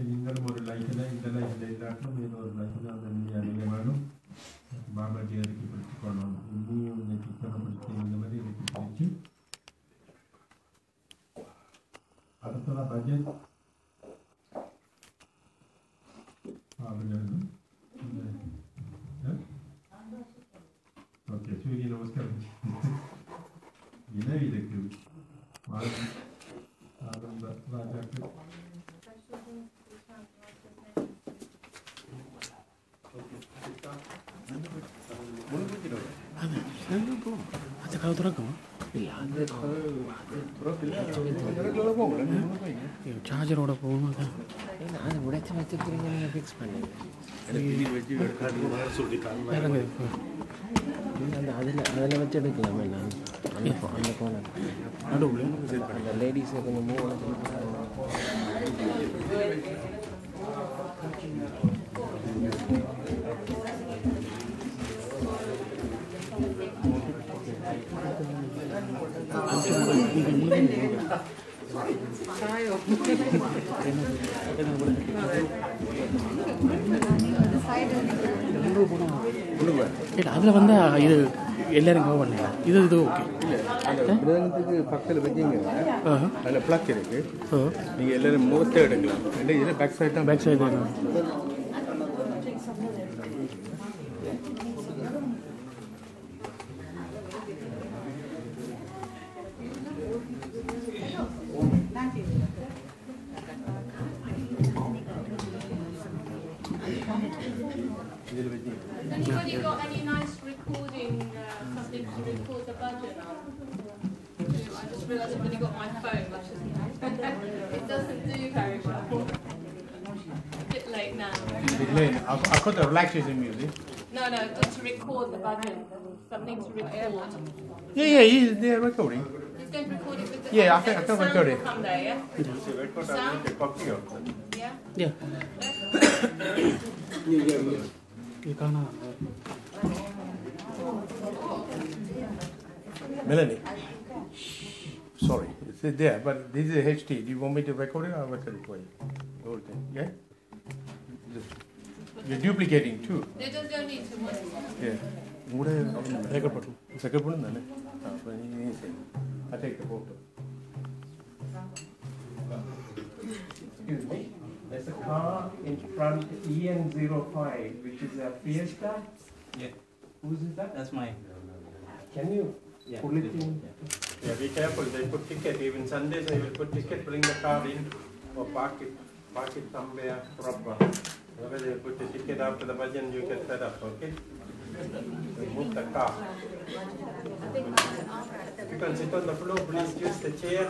இருந்தாலும் ஒரு లైఫ్లో தான் இந்த லைஃப் నేను ఒక లైఫ్ ఉందని అడిగేవాడు. బాబాజీ గారికి పెట్టుకున్నాను ఇన్ని నీకు ఇక్కడ పెడితే మరి పెట్టి அடுத்ததா பட்ஜெட் ఆపగలదు ఓకే సూర్య నమస్కారం. ఇలా ఇది మాకు 뚫어놔 한테 가도 돌아가 இல்லை அந்த சார்ஜரோட போகும்போது அது உடைச்சு வச்சுக்கிறீங்க நீங்கள் ஃபிக்ஸ் பண்ணுங்க அந்த அதில் அதில் வச்சு எடுக்கலாமே நான் அதில் வந்தால் இது எல்லாரும் கவர் பண்ணல இது இது ஓகே மிருதங்கத்துக்கு பக்கத்தில் வச்சிங்க. அதில் ப்ளக் இருக்கு. நீங்கள் எல்லாரும் முகத்தை எடுக்கலாம். ரெண்டு இதில் பேக் சைடு தான் back side a little bit deeper. Has anybody got any nice recording, uh, something to record the budget on? I just realised I've only got my phone, which is it doesn't do very well. A bit late now. A bit late. I've got the lectures in music. No, no, just to record the budget. Something to record. Yeah, yeah, yeah, they're recording. He's going to record it with the. Yeah, I think I can record it. Come there, yeah? Sound? Yeah? Yeah. yeah, yeah. Melanie. Sorry, it's there, but this is HD. Do you want me to record it or record it for you? The whole thing, yeah? Just, you're duplicating too. They just don't need to. Yeah. Record button. Record button, I take the photo. Excuse me. There's a car in front, EN05, which is a Fiesta. Yeah. Whose is that? That's mine. Can you Yeah. pull it in? Yeah, be careful. They put ticket. Even Sundays they will put ticket, bring the car in or park it, park it somewhere proper. Whenever they put the ticket after the bhajan, you get set up, okay? Remove the car. You can sit on the floor, please use the chair.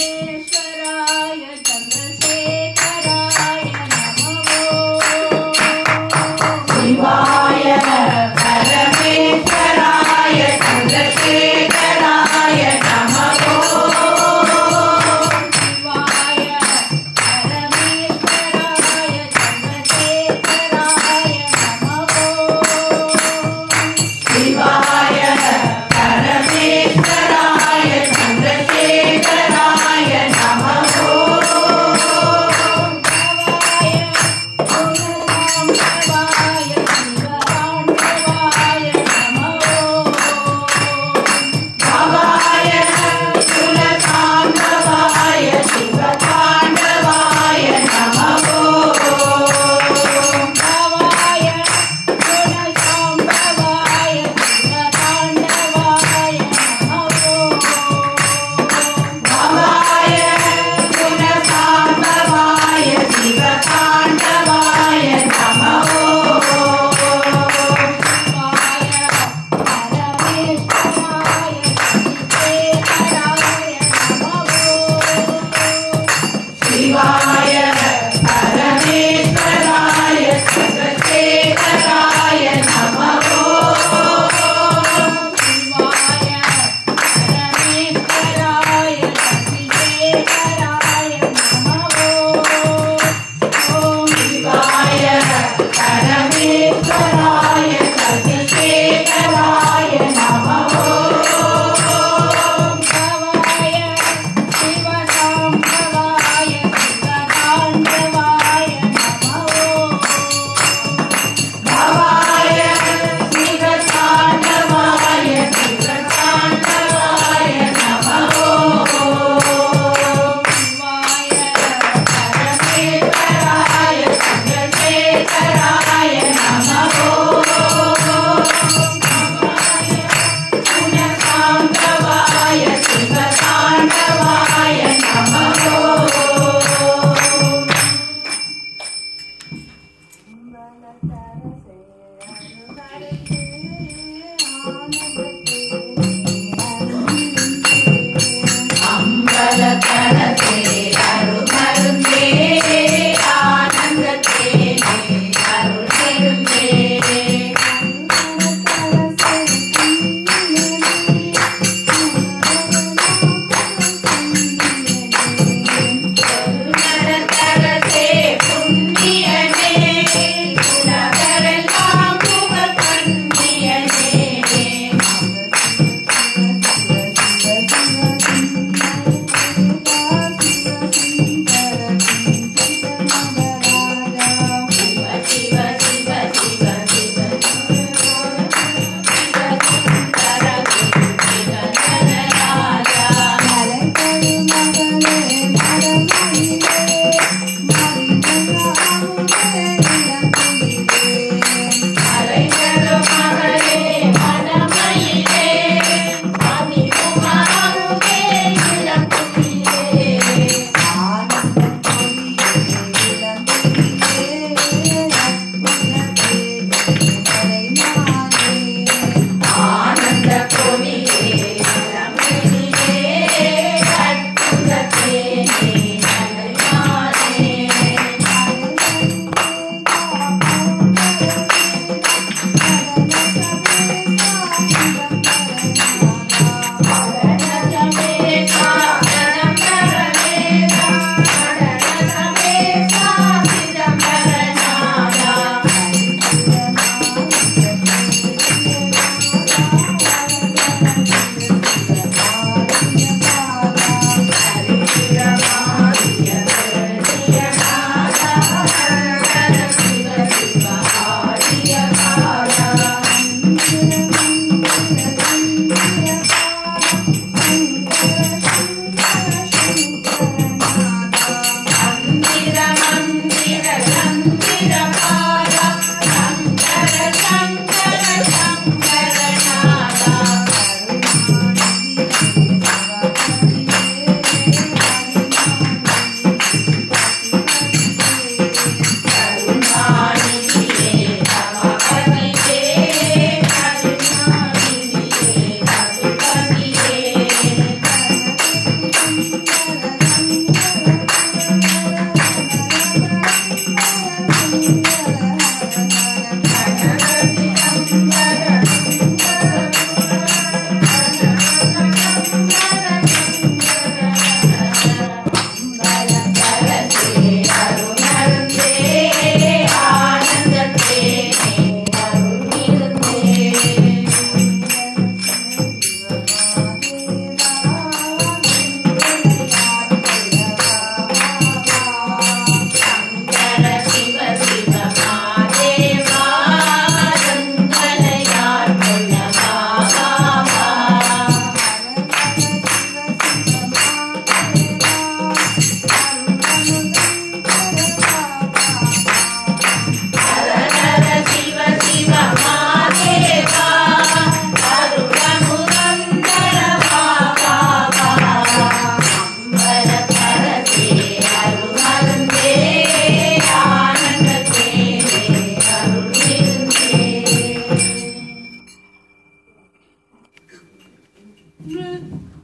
Yeah.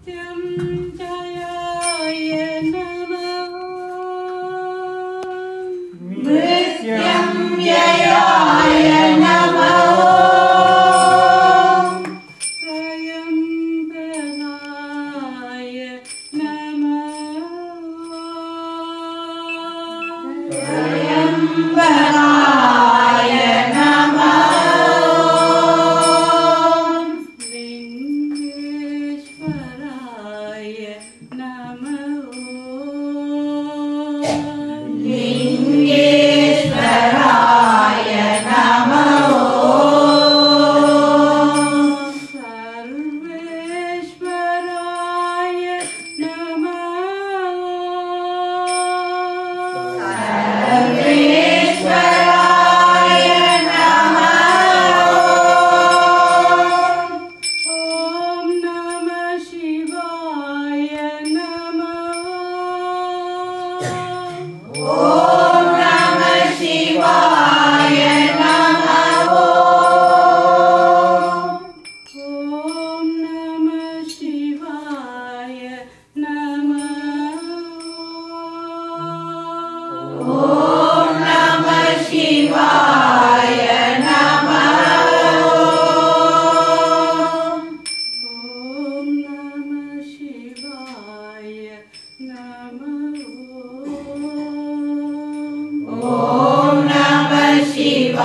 Yeah. ॐ नमः शिव